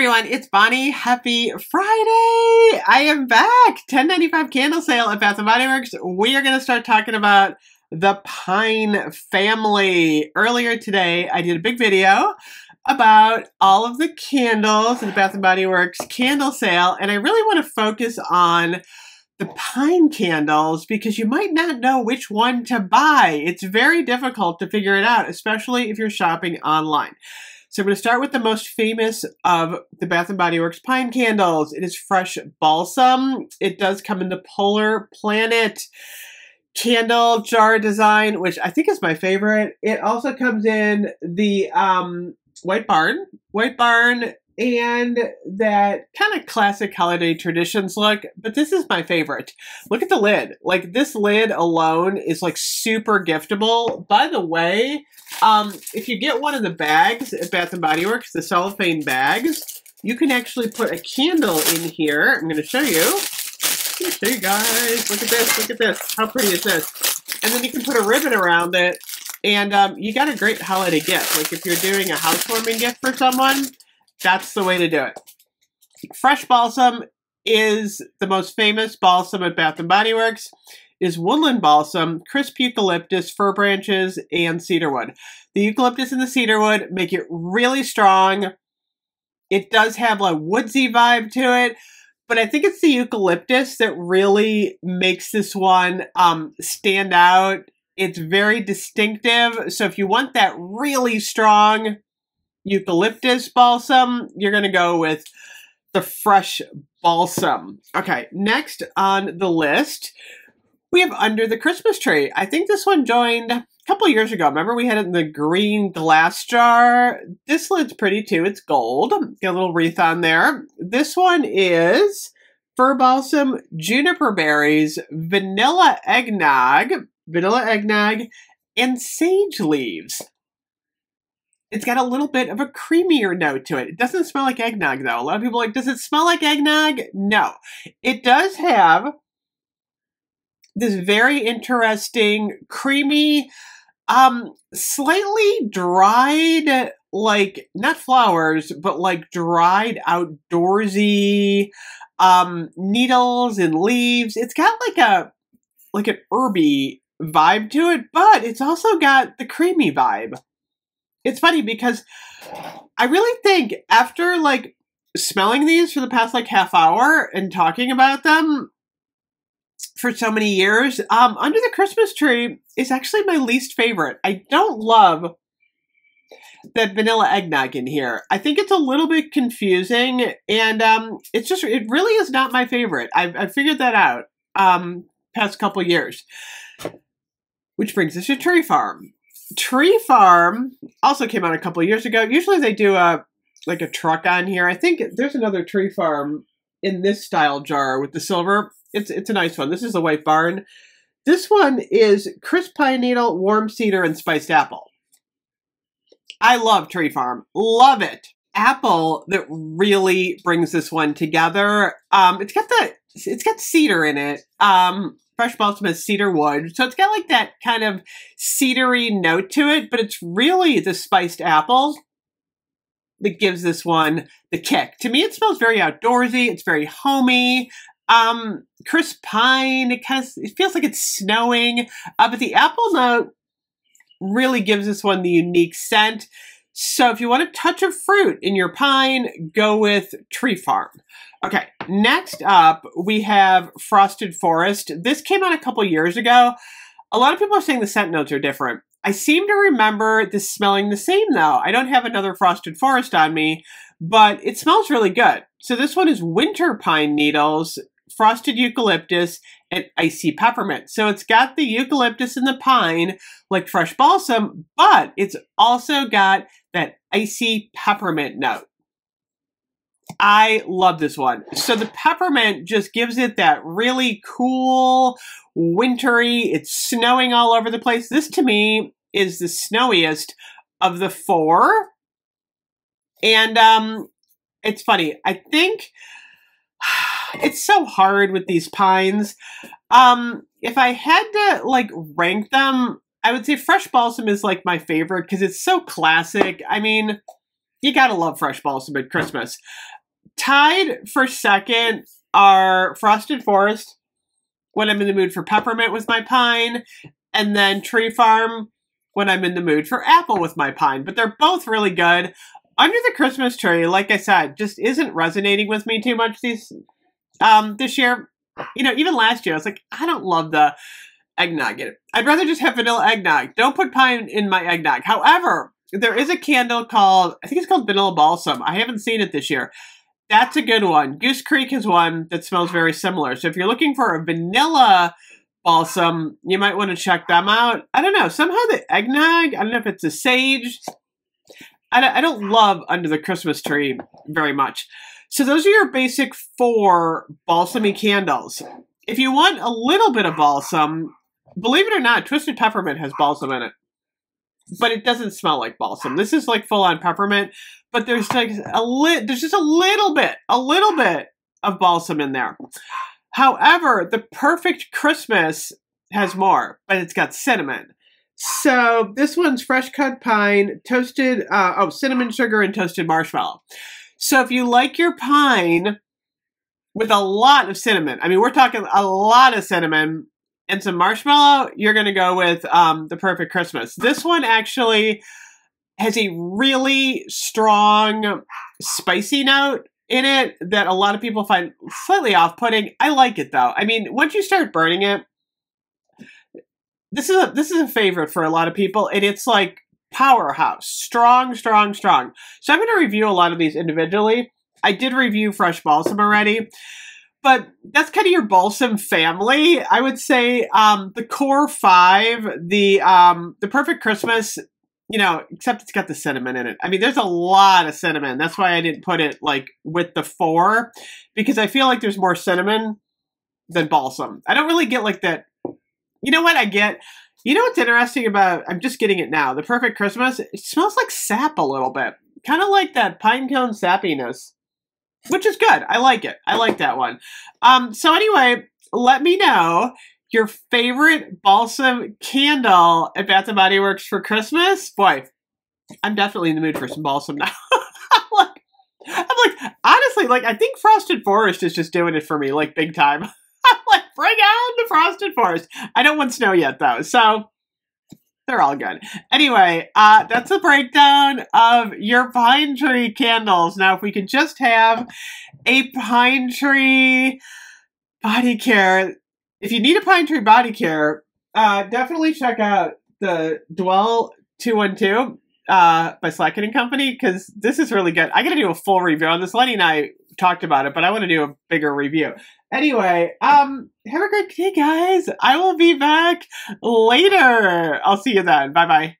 everyone, it's Bonnie. Happy Friday! I am back. 1095 candle sale at Bath & Body Works. We are going to start talking about the Pine family. Earlier today, I did a big video about all of the candles at the Bath & Body Works candle sale, and I really want to focus on the pine candles because you might not know which one to buy. It's very difficult to figure it out, especially if you're shopping online. So I'm going to start with the most famous of the Bath & Body Works pine candles. It is Fresh Balsam. It does come in the Polar Planet candle jar design, which I think is my favorite. It also comes in the um, White Barn. White Barn and that kind of classic holiday traditions look, but this is my favorite. Look at the lid. Like this lid alone is like super giftable. By the way, um, if you get one of the bags at Bath & Body Works, the cellophane bags, you can actually put a candle in here. I'm going to show you. show you guys. Look at this. Look at this. How pretty is this? And then you can put a ribbon around it. And um, you got a great holiday gift. Like if you're doing a housewarming gift for someone, that's the way to do it. Fresh Balsam is the most famous balsam at Bath & Body Works is woodland balsam, crisp eucalyptus, fir branches, and cedarwood. The eucalyptus and the cedarwood make it really strong. It does have a woodsy vibe to it, but I think it's the eucalyptus that really makes this one um, stand out. It's very distinctive. So if you want that really strong eucalyptus balsam, you're going to go with the fresh balsam. Okay, next on the list, we have Under the Christmas Tree. I think this one joined a couple years ago. Remember we had it in the green glass jar? This lid's pretty too. It's gold. Got a little wreath on there. This one is fir balsam, juniper berries, vanilla eggnog, vanilla eggnog, and sage leaves. It's got a little bit of a creamier note to it. It doesn't smell like eggnog, though. A lot of people like, does it smell like eggnog? No. It does have this very interesting, creamy, um, slightly dried, like, not flowers, but like dried outdoorsy, um, needles and leaves. It's got like a, like an herby vibe to it, but it's also got the creamy vibe it's funny because I really think after like smelling these for the past like half hour and talking about them for so many years, um, Under the Christmas Tree is actually my least favorite. I don't love that vanilla eggnog in here. I think it's a little bit confusing, and um, it's just it really is not my favorite. I've, I've figured that out um, past couple years. Which brings us to Tree Farm. Tree Farm also came out a couple years ago. Usually they do a like a truck on here. I think there's another Tree Farm in this style jar with the silver. It's it's a nice one. This is the White Barn. This one is crisp pine needle, warm cedar, and spiced apple. I love Tree Farm. Love it. Apple that really brings this one together. Um, it's got the it's got cedar in it. Um, fresh balsam has cedar wood. So it's got like that kind of cedary note to it, but it's really the spiced apple that gives this one the kick. To me, it smells very outdoorsy. It's very homey. Um, crisp pine. It kind of it feels like it's snowing. Uh, but the apple note really gives this one the unique scent. So if you want a touch of fruit in your pine, go with Tree Farm. Okay, next up we have Frosted Forest. This came out a couple years ago. A lot of people are saying the scent notes are different. I seem to remember this smelling the same though. I don't have another Frosted Forest on me, but it smells really good. So this one is winter pine needles, frosted eucalyptus, and icy peppermint. So it's got the eucalyptus and the pine like fresh balsam, but it's also got that icy peppermint note. I love this one. So the peppermint just gives it that really cool, wintry, it's snowing all over the place. This to me is the snowiest of the four. And um it's funny. I think it's so hard with these pines. Um if I had to like rank them, I would say fresh balsam is like my favorite because it's so classic. I mean, you gotta love fresh balsam at Christmas. Tied for second are Frosted Forest, when I'm in the mood for peppermint with my pine, and then Tree Farm when I'm in the mood for apple with my pine. But they're both really good. Under the Christmas tree, like I said, just isn't resonating with me too much these um this year. You know, even last year, I was like, I don't love the eggnog. I'd rather just have vanilla eggnog. Don't put pine in my eggnog. However, there is a candle called, I think it's called Vanilla Balsam. I haven't seen it this year. That's a good one. Goose Creek is one that smells very similar. So if you're looking for a vanilla balsam, you might want to check them out. I don't know. Somehow the eggnog, I don't know if it's a sage. I don't, I don't love Under the Christmas Tree very much. So those are your basic four balsamy candles. If you want a little bit of balsam, believe it or not, Twisted Peppermint has balsam in it. But it doesn't smell like balsam. This is like full on peppermint, but there's like a lit there's just a little bit, a little bit of balsam in there. However, the perfect Christmas has more, but it's got cinnamon. So this one's fresh cut pine, toasted, uh, oh, cinnamon sugar and toasted marshmallow. So if you like your pine with a lot of cinnamon, I mean, we're talking a lot of cinnamon, and some marshmallow, you're going to go with um, the perfect Christmas. This one actually has a really strong spicy note in it that a lot of people find slightly off-putting. I like it though. I mean, once you start burning it, this is a this is a favorite for a lot of people, and it's like powerhouse, strong, strong, strong. So I'm going to review a lot of these individually. I did review fresh balsam already but that's kind of your balsam family. I would say um, the core five, the um, the perfect Christmas, you know, except it's got the cinnamon in it. I mean, there's a lot of cinnamon. That's why I didn't put it like with the four, because I feel like there's more cinnamon than balsam. I don't really get like that. You know what I get? You know what's interesting about? I'm just getting it now. The perfect Christmas. It smells like sap a little bit, kind of like that pine cone sappiness which is good. I like it. I like that one. Um, so anyway, let me know your favorite balsam candle at Bath and Body Works for Christmas. Boy, I'm definitely in the mood for some balsam now. I'm like, I'm like, honestly, like I think Frosted Forest is just doing it for me, like big time. Bring on the Frosted Forest. I don't want snow yet though, so they're all good. Anyway, uh, that's a breakdown of your pine tree candles. Now, if we could just have a pine tree body care, if you need a pine tree body care, uh, definitely check out the Dwell 212 uh, by Slacken and Company because this is really good. I got to do a full review on this. Lenny and I talked about it, but I want to do a bigger review. Anyway, um, have a great day, guys. I will be back later. I'll see you then. Bye bye.